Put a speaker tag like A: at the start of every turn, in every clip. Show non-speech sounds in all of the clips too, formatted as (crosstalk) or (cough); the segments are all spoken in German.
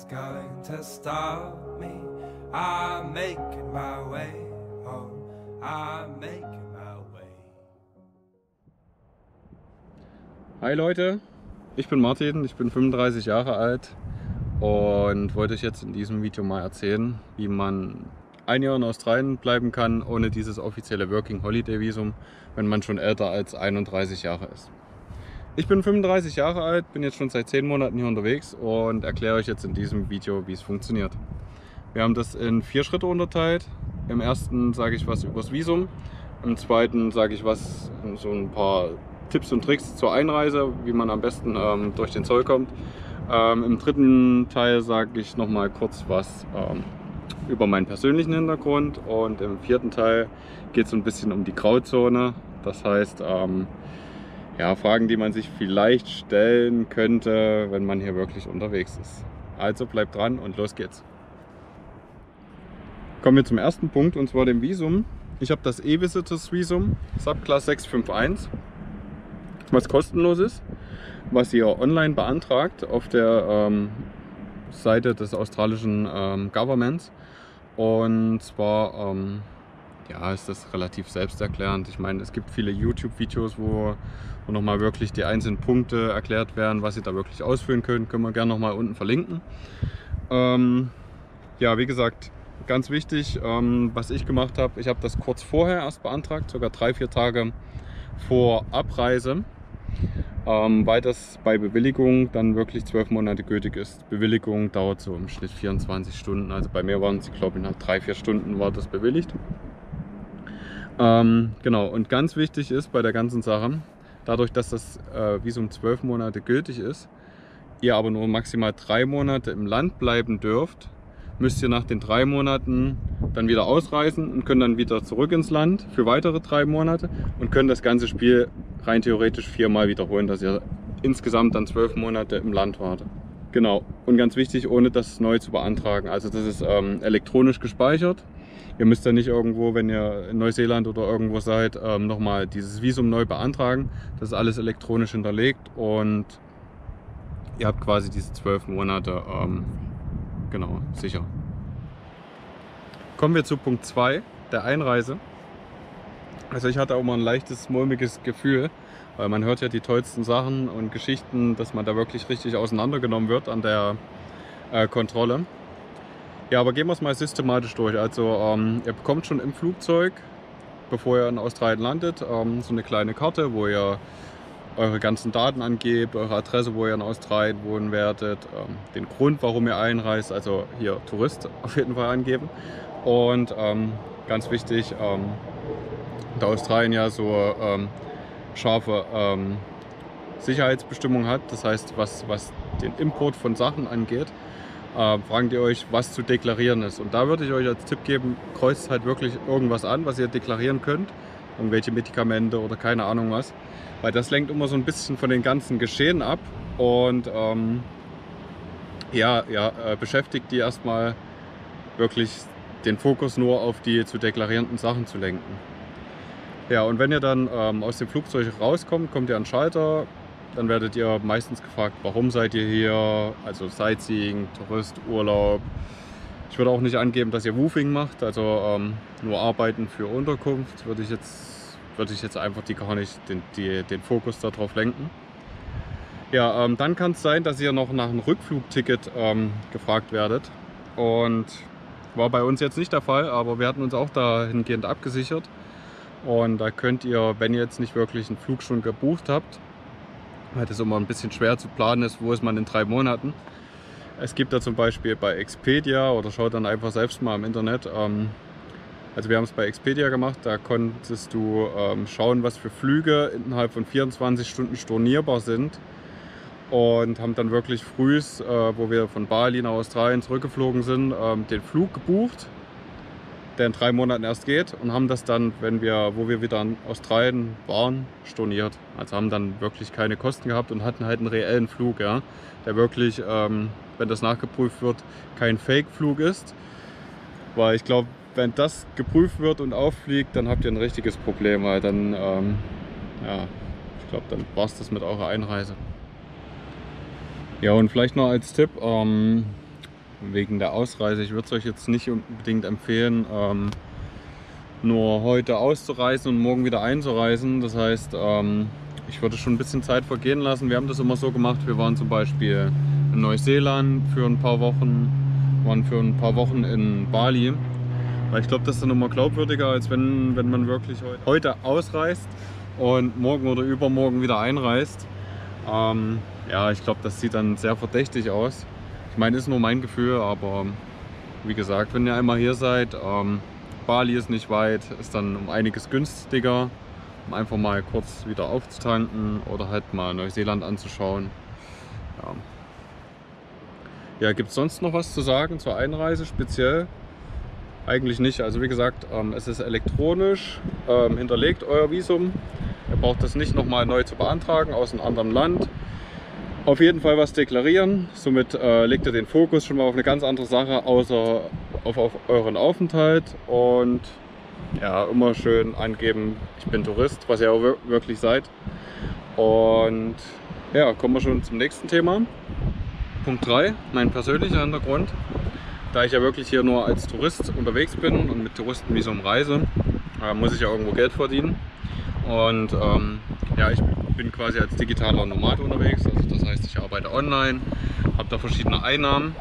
A: Nothing's going to stop me. I'm making my way home. I'm making my way.
B: Hi Leute, ich bin Martin, ich bin 35 Jahre alt und wollte euch jetzt in diesem Video mal erzählen, wie man ein Jahr in Australien bleiben kann ohne dieses offizielle Working Holiday Visum, wenn man schon älter als 31 Jahre ist. Ich bin 35 Jahre alt, bin jetzt schon seit 10 Monaten hier unterwegs und erkläre euch jetzt in diesem Video, wie es funktioniert. Wir haben das in vier Schritte unterteilt. Im ersten sage ich was über das Visum, im zweiten sage ich was, so ein paar Tipps und Tricks zur Einreise, wie man am besten ähm, durch den Zoll kommt. Ähm, Im dritten Teil sage ich noch mal kurz was ähm, über meinen persönlichen Hintergrund und im vierten Teil geht es ein bisschen um die Grauzone. Das heißt, ähm, ja, Fragen, die man sich vielleicht stellen könnte, wenn man hier wirklich unterwegs ist. Also bleibt dran und los geht's. Kommen wir zum ersten Punkt und zwar dem Visum. Ich habe das E-Visitors Visum Subclass 651, was kostenlos ist, was ihr online beantragt auf der ähm, Seite des australischen ähm, Governments. Und zwar ähm, ja, ist das relativ selbsterklärend. Ich meine, es gibt viele YouTube-Videos, wo, wo nochmal wirklich die einzelnen Punkte erklärt werden, was ihr da wirklich ausfüllen könnt. Können wir gerne nochmal unten verlinken. Ähm, ja, wie gesagt, ganz wichtig, ähm, was ich gemacht habe, ich habe das kurz vorher erst beantragt, sogar drei, vier Tage vor Abreise, ähm, weil das bei Bewilligung dann wirklich zwölf Monate gültig ist. Bewilligung dauert so im Schnitt 24 Stunden, also bei mir waren es, glaube ich, nach drei, vier Stunden war das bewilligt. Ähm, genau, und ganz wichtig ist bei der ganzen Sache, dadurch, dass das äh, Visum zwölf Monate gültig ist, ihr aber nur maximal drei Monate im Land bleiben dürft, müsst ihr nach den drei Monaten dann wieder ausreisen und können dann wieder zurück ins Land für weitere drei Monate und können das ganze Spiel rein theoretisch viermal wiederholen, dass ihr insgesamt dann zwölf Monate im Land wart. Genau, und ganz wichtig, ohne das neu zu beantragen. Also das ist ähm, elektronisch gespeichert Ihr müsst ja nicht irgendwo, wenn ihr in Neuseeland oder irgendwo seid, ähm, nochmal dieses Visum neu beantragen. Das ist alles elektronisch hinterlegt und ihr habt quasi diese zwölf Monate ähm, genau sicher. Kommen wir zu Punkt 2, der Einreise. Also ich hatte auch mal ein leichtes, mulmiges Gefühl, weil man hört ja die tollsten Sachen und Geschichten, dass man da wirklich richtig auseinandergenommen wird an der äh, Kontrolle. Ja, aber gehen wir es mal systematisch durch. Also ähm, ihr bekommt schon im Flugzeug, bevor ihr in Australien landet, ähm, so eine kleine Karte, wo ihr eure ganzen Daten angebt, eure Adresse, wo ihr in Australien wohnen werdet, ähm, den Grund, warum ihr einreist, also hier Tourist (laughs) auf jeden Fall angeben. Und ähm, ganz wichtig, ähm, da Australien ja so ähm, scharfe Sicherheitsbestimmungen hat, das heißt, was, was den Import von Sachen angeht, äh, fragen die euch, was zu deklarieren ist. Und da würde ich euch als Tipp geben, kreuzt halt wirklich irgendwas an, was ihr deklarieren könnt. Irgendwelche Medikamente oder keine Ahnung was. Weil das lenkt immer so ein bisschen von den ganzen Geschehen ab und ähm, ja, ja, äh, beschäftigt die erstmal wirklich den Fokus nur auf die zu deklarierenden Sachen zu lenken. Ja, und wenn ihr dann ähm, aus dem Flugzeug rauskommt, kommt ihr an den Schalter, dann werdet ihr meistens gefragt, warum seid ihr hier? Also Sightseeing, Tourist, Urlaub. Ich würde auch nicht angeben, dass ihr Woofing macht, also ähm, nur Arbeiten für Unterkunft. Würde ich jetzt, würde ich jetzt einfach die gar nicht den, die, den Fokus darauf lenken. Ja, ähm, dann kann es sein, dass ihr noch nach einem Rückflugticket ähm, gefragt werdet. Und war bei uns jetzt nicht der Fall, aber wir hatten uns auch dahingehend abgesichert. Und da könnt ihr, wenn ihr jetzt nicht wirklich einen Flug schon gebucht habt, weil das immer ein bisschen schwer zu planen ist, wo ist man in drei Monaten. Es gibt da zum Beispiel bei Expedia oder schaut dann einfach selbst mal im Internet. Ähm, also wir haben es bei Expedia gemacht, da konntest du ähm, schauen, was für Flüge innerhalb von 24 Stunden stornierbar sind und haben dann wirklich früh, äh, wo wir von Bali nach Australien zurückgeflogen sind, ähm, den Flug gebucht der in drei Monaten erst geht und haben das dann, wenn wir, wo wir wieder in Australien waren, storniert. Also haben dann wirklich keine Kosten gehabt und hatten halt einen reellen Flug, ja, der wirklich, ähm, wenn das nachgeprüft wird, kein Fake-Flug ist. Weil ich glaube, wenn das geprüft wird und auffliegt, dann habt ihr ein richtiges Problem, weil dann, ähm, ja, ich glaube, dann war es das mit eurer Einreise. Ja, und vielleicht noch als Tipp, ähm, wegen der Ausreise. Ich würde es euch jetzt nicht unbedingt empfehlen, ähm, nur heute auszureisen und morgen wieder einzureisen. Das heißt, ähm, ich würde schon ein bisschen Zeit vergehen lassen. Wir haben das immer so gemacht. Wir waren zum Beispiel in Neuseeland für ein paar Wochen, waren für ein paar Wochen in Bali. Weil ich glaube, das ist dann immer glaubwürdiger, als wenn, wenn man wirklich heute ausreist und morgen oder übermorgen wieder einreist. Ähm, ja, ich glaube, das sieht dann sehr verdächtig aus. Ich meine, ist nur mein Gefühl, aber wie gesagt, wenn ihr einmal hier seid, ähm, Bali ist nicht weit, ist dann um einiges günstiger, um einfach mal kurz wieder aufzutanken oder halt mal Neuseeland anzuschauen. Ja, ja gibt es sonst noch was zu sagen zur Einreise speziell? Eigentlich nicht. Also wie gesagt, ähm, es ist elektronisch, ähm, hinterlegt euer Visum. Ihr braucht das nicht nochmal neu zu beantragen aus einem anderen Land. Auf jeden Fall was deklarieren. Somit äh, legt ihr den Fokus schon mal auf eine ganz andere Sache, außer auf, auf euren Aufenthalt. Und ja, immer schön angeben, ich bin Tourist, was ihr auch wirklich seid. Und ja, kommen wir schon zum nächsten Thema. Punkt 3, mein persönlicher Hintergrund da ich ja wirklich hier nur als Tourist unterwegs bin und mit Touristenvisum reise, äh, muss ich ja irgendwo Geld verdienen. Und ähm, ja, ich bin quasi als digitaler Nomad unterwegs. Also das heißt, ich arbeite online, habe da verschiedene Einnahmen.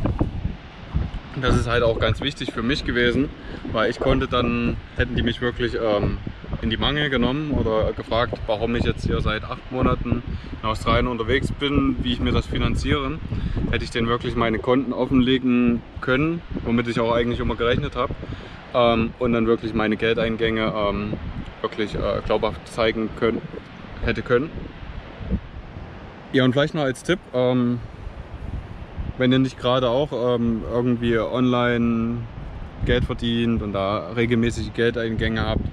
B: Das ist halt auch ganz wichtig für mich gewesen, weil ich konnte dann, hätten die mich wirklich ähm, in die Mangel genommen oder gefragt, warum ich jetzt hier seit acht Monaten in Australien unterwegs bin, wie ich mir das finanziere, hätte ich denen wirklich meine Konten offenlegen können, womit ich auch eigentlich immer gerechnet habe. Ähm, und dann wirklich meine Geldeingänge ähm, wirklich äh, glaubhaft zeigen können, hätte können. Ja, und vielleicht noch als Tipp, ähm, wenn ihr nicht gerade auch ähm, irgendwie online Geld verdient und da regelmäßig Geldeingänge habt,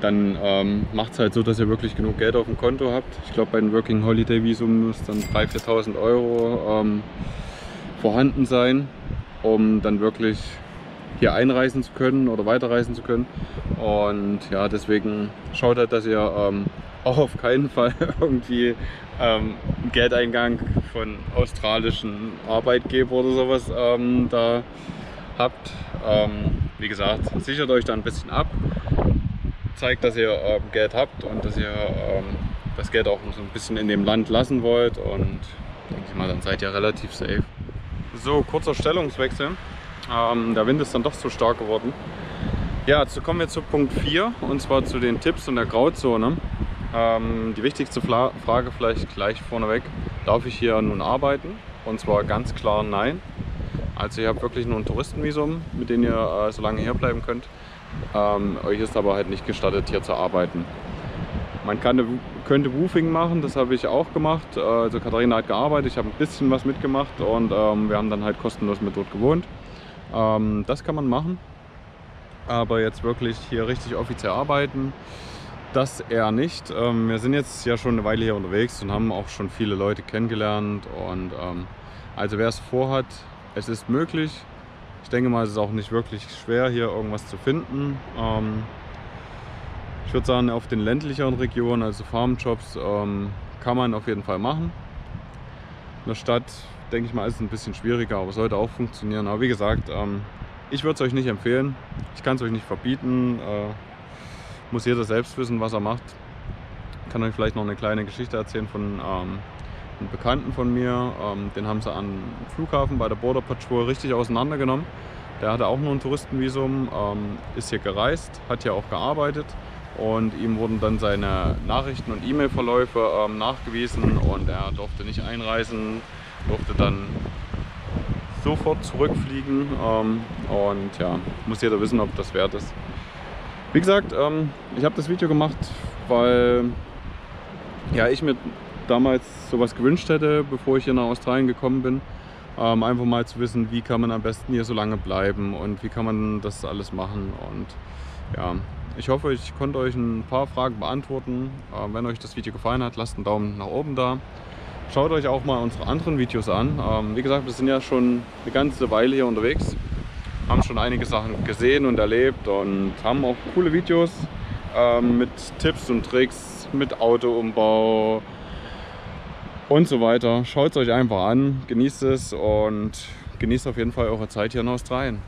B: dann ähm, macht es halt so, dass ihr wirklich genug Geld auf dem Konto habt. Ich glaube, bei einem Working Holiday Visum muss dann 3.000, 4.000 Euro ähm, vorhanden sein, um dann wirklich hier einreisen zu können oder weiterreisen zu können. Und ja, deswegen schaut halt, dass ihr ähm, auch auf keinen Fall (laughs) irgendwie ähm, Geldeingang von australischen Arbeitgeber oder sowas ähm, da habt. Ähm, wie gesagt, sichert euch da ein bisschen ab zeigt, dass ihr ähm, Geld habt und dass ihr ähm, das Geld auch so ein bisschen in dem Land lassen wollt und denke ich mal, dann seid ihr relativ safe. So, kurzer Stellungswechsel. Ähm, der Wind ist dann doch zu stark geworden. Ja, jetzt kommen wir zu Punkt 4 und zwar zu den Tipps und der Grauzone. Ähm, die wichtigste Fla Frage vielleicht gleich vorneweg. Darf ich hier nun arbeiten? Und zwar ganz klar nein. Also ihr habt wirklich nur ein Touristenvisum, mit dem ihr äh, so lange hier bleiben könnt. Ähm, euch ist aber halt nicht gestattet, hier zu arbeiten. Man kann, könnte Woofing machen, das habe ich auch gemacht. Äh, also Katharina hat gearbeitet, ich habe ein bisschen was mitgemacht und ähm, wir haben dann halt kostenlos mit dort gewohnt. Ähm, das kann man machen. Aber jetzt wirklich hier richtig offiziell arbeiten, das eher nicht. Ähm, wir sind jetzt ja schon eine Weile hier unterwegs und haben auch schon viele Leute kennengelernt. Und ähm, also wer es vorhat, es ist möglich. Ich denke mal, es ist auch nicht wirklich schwer, hier irgendwas zu finden. Ähm, ich würde sagen, auf den ländlicheren Regionen, also Farmjobs, ähm, kann man auf jeden Fall machen. In der Stadt, denke ich mal, ist es ein bisschen schwieriger, aber sollte auch funktionieren. Aber wie gesagt, ähm, ich würde es euch nicht empfehlen. Ich kann es euch nicht verbieten. Äh, muss jeder selbst wissen, was er macht. Ich kann euch vielleicht noch eine kleine Geschichte erzählen von ähm, einen Bekannten von mir, ähm, den haben sie am Flughafen bei der Border Patrol richtig auseinandergenommen. Der hatte auch nur ein Touristenvisum, ähm, ist hier gereist, hat hier auch gearbeitet und ihm wurden dann seine Nachrichten und E-Mail-Verläufe ähm, nachgewiesen und er durfte nicht einreisen, durfte dann sofort zurückfliegen ähm, und ja, muss jeder wissen, ob das wert ist. Wie gesagt, ähm, ich habe das Video gemacht, weil ja, ich mir damals sowas gewünscht hätte, bevor ich hier nach Australien gekommen bin. Ähm, einfach mal zu wissen, wie kann man am besten hier so lange bleiben und wie kann man das alles machen. Und ja, ich hoffe, ich konnte euch ein paar Fragen beantworten. Ähm, wenn euch das Video gefallen hat, lasst einen Daumen nach oben da. Schaut euch auch mal unsere anderen Videos an. Ähm, wie gesagt, wir sind ja schon eine ganze Weile hier unterwegs, haben schon einige Sachen gesehen und erlebt und haben auch coole Videos ähm, mit Tipps und Tricks, mit Autoumbau, und so weiter. Schaut es euch einfach an, genießt es und genießt auf jeden Fall eure Zeit hier in Australien.